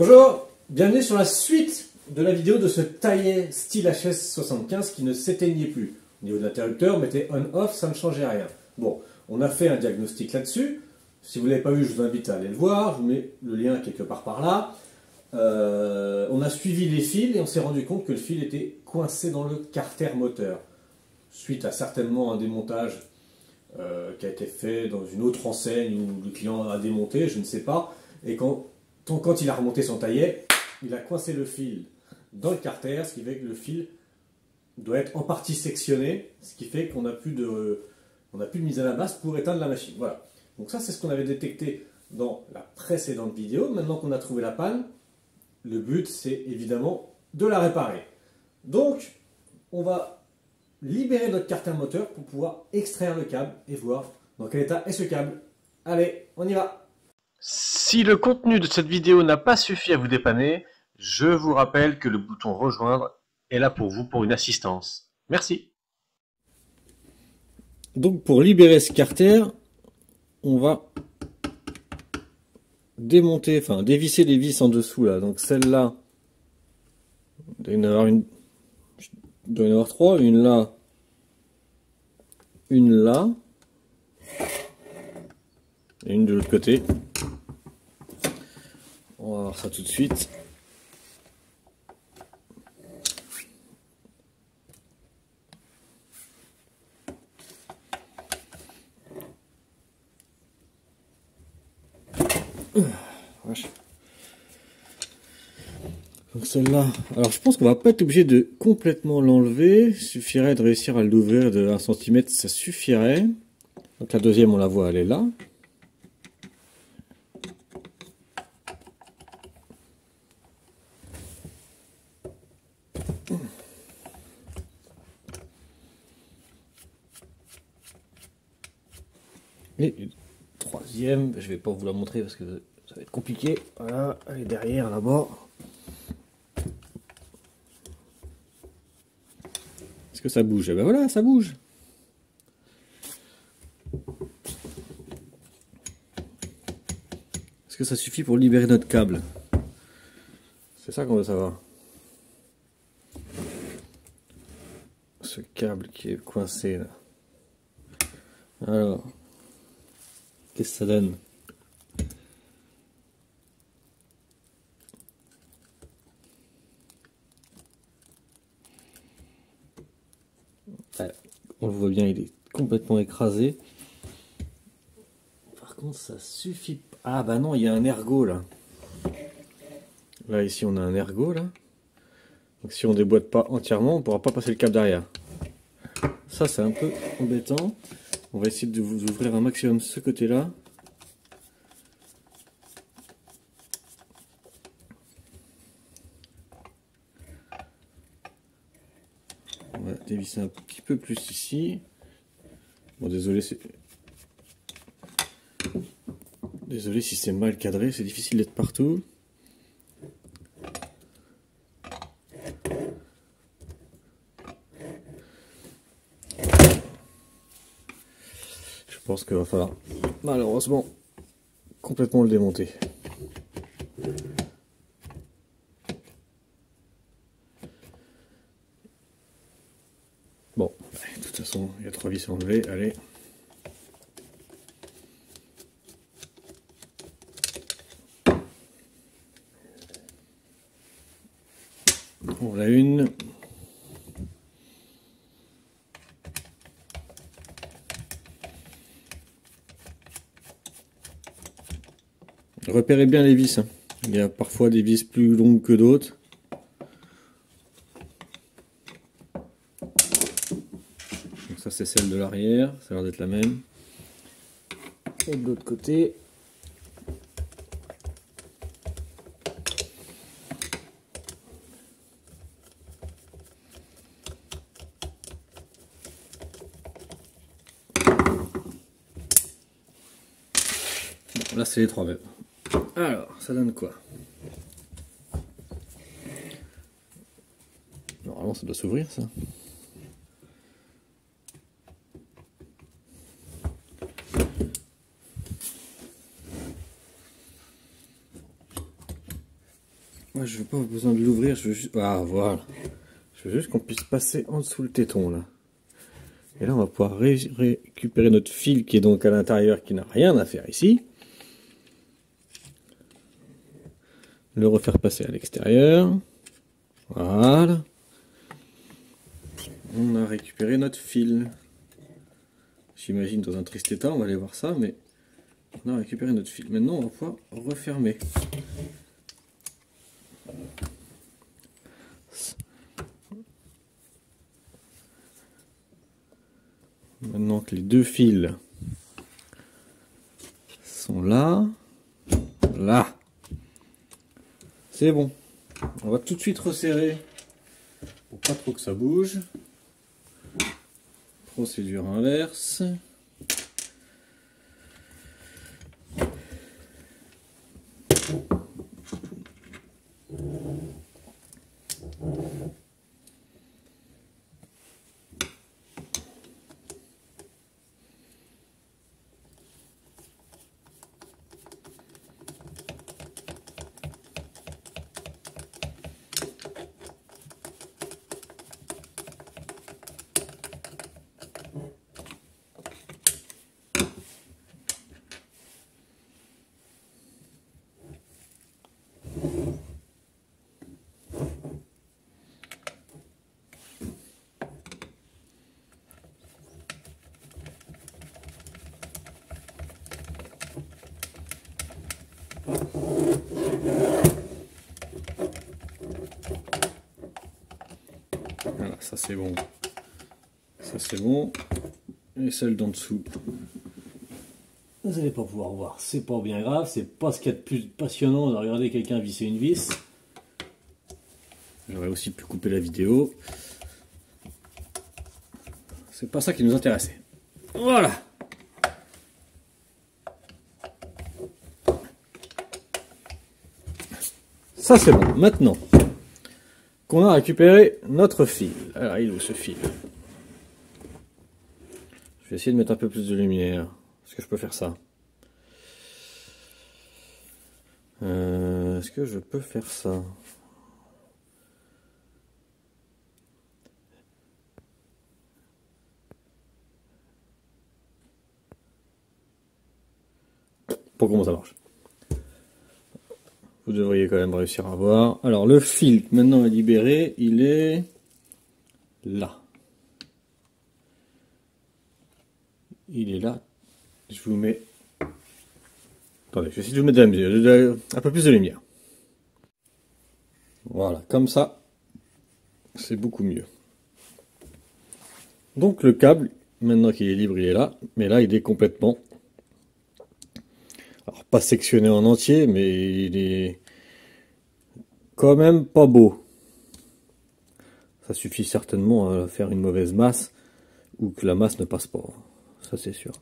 Bonjour, bienvenue sur la suite de la vidéo de ce taillet style HS75 qui ne s'éteignait plus. Au niveau de l'interrupteur, mettez on-off, ça ne changeait rien. Bon, on a fait un diagnostic là-dessus. Si vous ne l'avez pas vu, je vous invite à aller le voir. Je vous mets le lien quelque part par là. Euh, on a suivi les fils et on s'est rendu compte que le fil était coincé dans le carter moteur. Suite à certainement un démontage euh, qui a été fait dans une autre enseigne où le client a démonté, je ne sais pas. Et quand, quand il a remonté son taillet, il a coincé le fil dans le carter, ce qui fait que le fil doit être en partie sectionné, ce qui fait qu'on n'a plus de, mise à la base pour éteindre la machine. Voilà. Donc ça, c'est ce qu'on avait détecté dans la précédente vidéo. Maintenant qu'on a trouvé la panne, le but, c'est évidemment de la réparer. Donc, on va libérer notre carter moteur pour pouvoir extraire le câble et voir dans quel état est ce câble. Allez, on y va Si le contenu de cette vidéo n'a pas suffi à vous dépanner, je vous rappelle que le bouton rejoindre est là pour vous pour une assistance. Merci. Donc pour libérer ce carter, on va démonter, enfin dévisser les vis en dessous là. Donc celle-là, il doit y en avoir une, trois, une là, une là, et une de l'autre côté. On va voir ça tout de suite. Donc celle-là, alors je pense qu'on va pas être obligé de complètement l'enlever, il suffirait de réussir à l'ouvrir de 1 cm, ça suffirait. Donc la deuxième, on la voit, elle est là. Et troisième, je vais pas vous la montrer parce que ça va être compliqué. Voilà, elle est derrière là-bas. Est-ce que ça bouge? Eh Ben voilà, ça bouge. Est-ce que ça suffit pour libérer notre câble? C'est ça qu'on veut savoir. Ce câble qui est coincé là. Alors, ça donne on le voit bien, il est complètement écrasé. Par contre, ça suffit Ah bah non, il y a un ergot là. Là, ici, on a un ergot là. Donc si on déboîte pas entièrement, on pourra pas passer le câble derrière. Ça, c'est un peu embêtant. On va essayer de vous ouvrir un maximum ce côté-là. On va dévisser un petit peu plus ici. Bon, désolé. Désolé si c'est mal cadré, c'est difficile d'être partout. Je pense qu'il va falloir malheureusement complètement le démonter. Bon, de toute façon, il y a trois vis à enlever. Allez. On l'a une. Repérez bien les vis. Hein. Il y a parfois des vis plus longues que d'autres. ça c'est celle de l'arrière, ça a l'air d'être la même. Et de l'autre côté. là c'est les trois mêmes. Alors, ça donne quoi? Normalement ça doit s'ouvrir ça. Moi, je veux pas besoin de l'ouvrir, je veux juste... Ah, voilà. Je veux juste qu'on puisse passer en dessous le téton, là. Et là, on va pouvoir récupérer notre fil qui est donc à l'intérieur, qui n'a rien à faire ici. Le refaire passer à l'extérieur. Voilà. On a récupéré notre fil. J'imagine dans un triste état, on va aller voir ça, mais on a récupéré notre fil. Maintenant, on va pouvoir refermer. Maintenant que les deux fils sont là, là, c'est bon. On va tout de suite resserrer pour pas trop que ça bouge. Procédure inverse. Ça c'est bon. Ça c'est bon. Et celle d'en dessous. Vous n'allez pas pouvoir voir, c'est pas bien grave, c'est pas ce qu'il y a de plus passionnant de regarder quelqu'un visser une vis. J'aurais aussi pu couper la vidéo. C'est pas ça qui nous intéressait. Voilà Ça c'est bon. Maintenant qu'on a récupéré notre fil. Alors il est où ce fil? Je vais essayer de mettre un peu plus de lumière. Est-ce que je peux faire ça euh, Est-ce que je peux faire ça? Pour comment ça marche? Vous devriez quand même réussir à voir. Alors le fil maintenant est libéré, il est là. Il est là. Je vous mets... Attendez, je vais essayer de vous mettre un peu plus de lumière. Voilà, comme ça, c'est beaucoup mieux. Donc le câble, maintenant qu'il est libre, il est là. Mais là, il est complètement alors pas sectionné en entier, mais il est quand même pas beau. Ça suffit certainement à faire une mauvaise masse ou que la masse ne passe pas. Ça c'est sûr.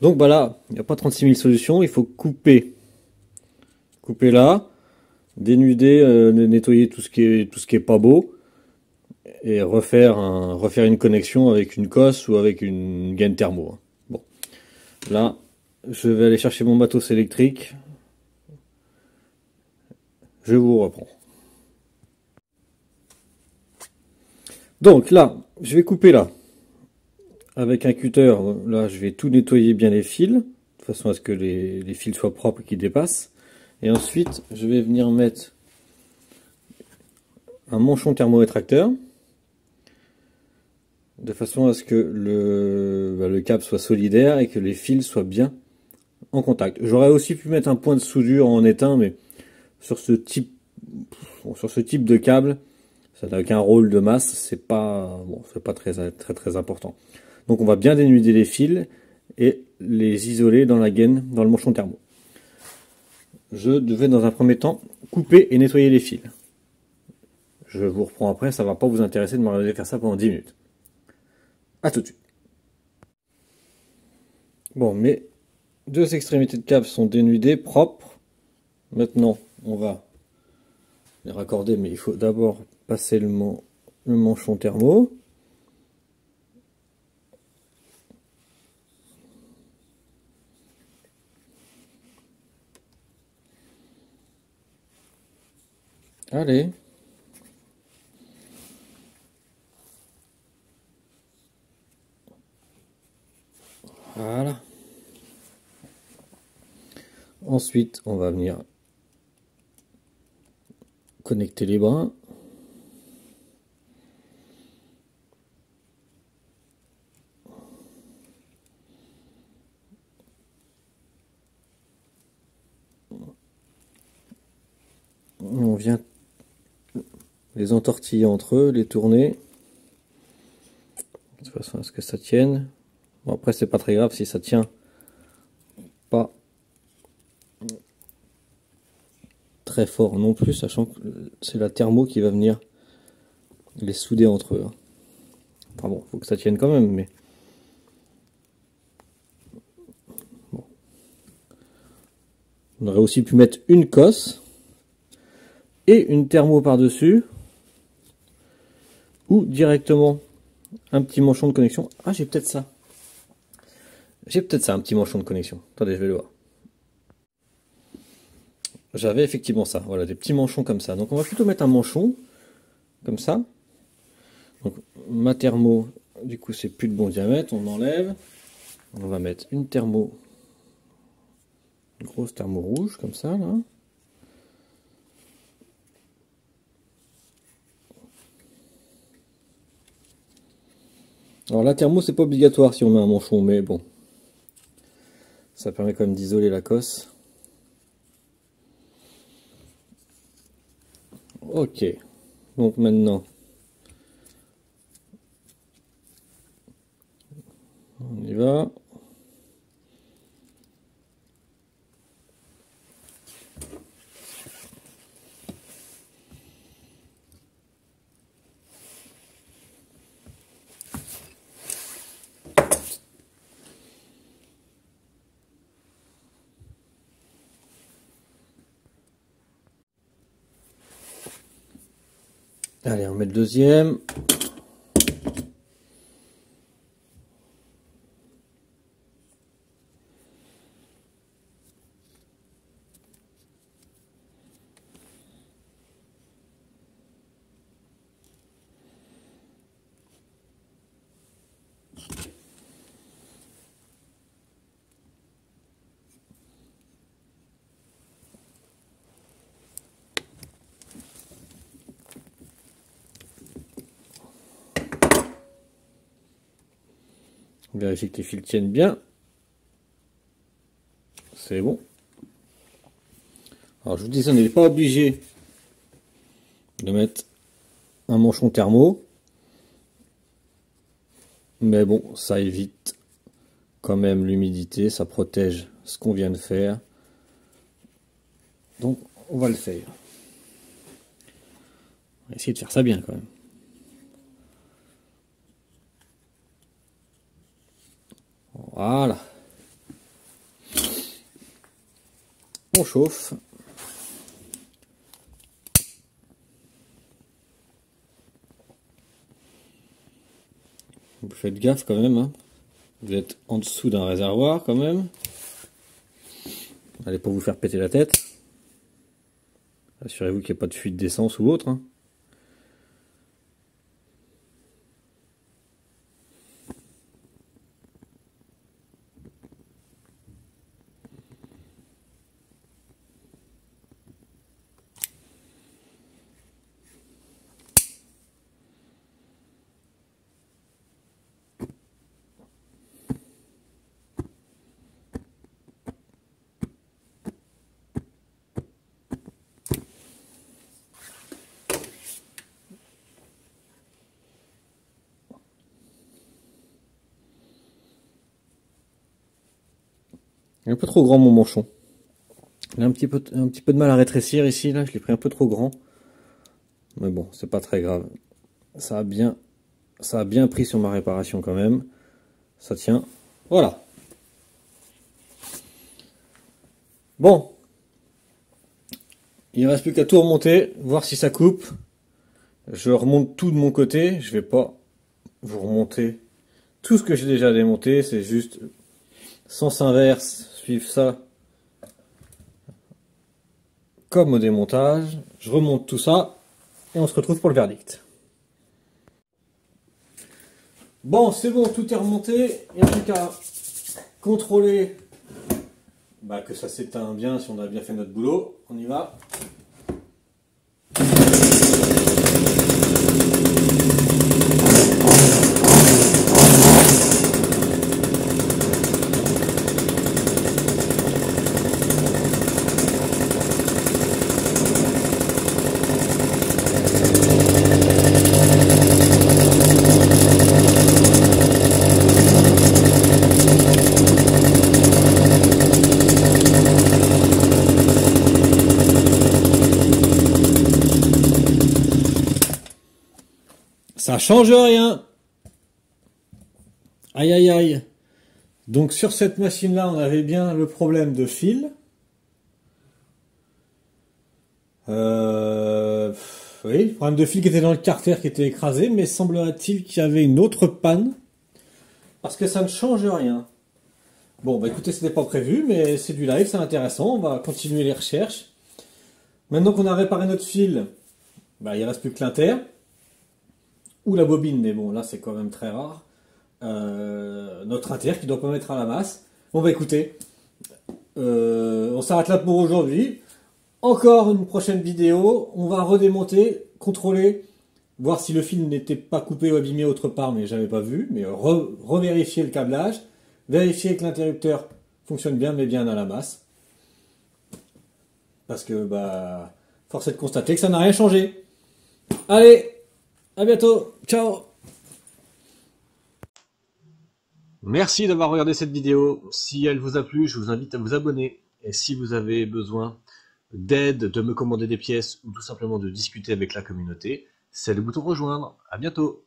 Donc bah là, il n'y a pas 36 000 solutions, il faut couper. Couper là, dénuder, euh, nettoyer tout ce qui est tout ce qui est pas beau et refaire refaire une connexion avec une cosse ou avec une gaine thermo. Bon. Là, je vais aller chercher mon matos électrique. Je vous reprends. Donc là, je vais couper là. Avec un cutter, là je vais tout nettoyer bien les fils, de façon à ce que les, fils soient propres et qu'ils dépassent. Et ensuite, je vais venir mettre un manchon thermorétracteur, de façon à ce que le, bah, le câble soit solidaire et que les fils soient bien en contact. J'aurais aussi pu mettre un point de soudure en éteint, mais sur ce type, sur ce type de câble, ça n'a aucun rôle de masse, c'est pas, bon, c'est pas très, très, très important. Donc on va bien dénuder les fils et les isoler dans la gaine, dans le manchon thermo. Je devais dans un premier temps couper et nettoyer les fils. Je vous reprends après, ça va pas vous intéresser de me regarder faire ça pendant 10 minutes. A tout de suite. Bon, mais deux extrémités de câble sont dénudées, propres. Maintenant, on va les raccorder, mais il faut d'abord passer le, le manchon thermo. Allez. Voilà. Ensuite, on va venir connecter les bras. On vient les entortiller entre eux, les tourner. De toute façon, à ce que ça tienne? Bon, après, c'est pas très grave si ça tient pas très fort non plus, sachant que c'est la thermo qui va venir les souder entre eux. Enfin bon, faut que ça tienne quand même, mais... On aurait aussi pu mettre une cosse et une thermo par-dessus ou directement un petit manchon de connexion. Ah, j'ai peut-être ça. J'ai peut-être ça, un petit manchon de connexion. Attendez, je vais le voir. J'avais effectivement ça. Voilà, des petits manchons comme ça. Donc on va plutôt mettre un manchon comme ça. Donc ma thermo, du coup c'est plus de bon diamètre, on enlève. On va mettre une thermo, une grosse thermo rouge comme ça là. Alors la thermo c'est pas obligatoire si on met un manchon, mais bon. Ça permet quand même d'isoler la cosse. Ok. Donc maintenant, on y va. Allez, on met le deuxième. Vérifier que les fils tiennent bien. C'est bon. Alors je vous dis, on n'est pas obligé de mettre un manchon thermo. Mais bon, ça évite quand même l'humidité, ça protège ce qu'on vient de faire. Donc on va le faire. On va essayer de faire ça bien quand même. Voilà. On chauffe. Vous faites gaffe quand même. Hein. Vous êtes en dessous d'un réservoir quand même. Allez pas vous faire péter la tête. Assurez-vous qu'il n'y a pas de fuite d'essence ou autre. Hein. Un peu trop grand mon manchon. Il a un petit peu, un petit peu de mal à rétrécir ici, là, je l'ai pris un peu trop grand. Mais bon, c'est pas très grave. Ça a bien, ça a bien pris sur ma réparation quand même. Ça tient. Voilà. Bon. Il ne reste plus qu'à tout remonter, voir si ça coupe. Je remonte tout de mon côté. Je vais pas vous remonter tout ce que j'ai déjà démonté. C'est juste sens inverse, suivre ça comme au démontage. Je remonte tout ça et on se retrouve pour le verdict. Bon, c'est bon, tout est remonté. Il n'y a plus contrôler bah, que ça s'éteint bien si on a bien fait notre boulot. On y va. Ça change rien. Aïe aïe aïe. Donc sur cette machine-là, on avait bien le problème de fil. Euh, oui, le problème de fil qui était dans le carter qui était écrasé, mais semblerait-il qu'il y avait une autre panne. Parce que ça ne change rien. Bon, bah écoutez, c'était pas prévu, mais c'est du live, c'est intéressant. On va continuer les recherches. Maintenant qu'on a réparé notre fil, bah, il ne reste plus que l'inter ou la bobine, mais bon, là c'est quand même très rare. Euh, notre inter qui doit pas mettre à la masse. Bon bah écoutez, euh, on s'arrête là pour aujourd'hui. Encore une prochaine vidéo, on va redémonter, contrôler, voir si le fil n'était pas coupé ou abîmé autre part, mais j'avais pas vu, mais revérifier le câblage, vérifier que l'interrupteur fonctionne bien, mais bien à la masse. Parce que bah force est de constater que ça n'a rien changé. Allez à bientôt. Ciao. Merci d'avoir regardé cette vidéo. Si elle vous a plu, je vous invite à vous abonner. Et si vous avez besoin d'aide, de me commander des pièces ou tout simplement de discuter avec la communauté, c'est le bouton rejoindre. À bientôt.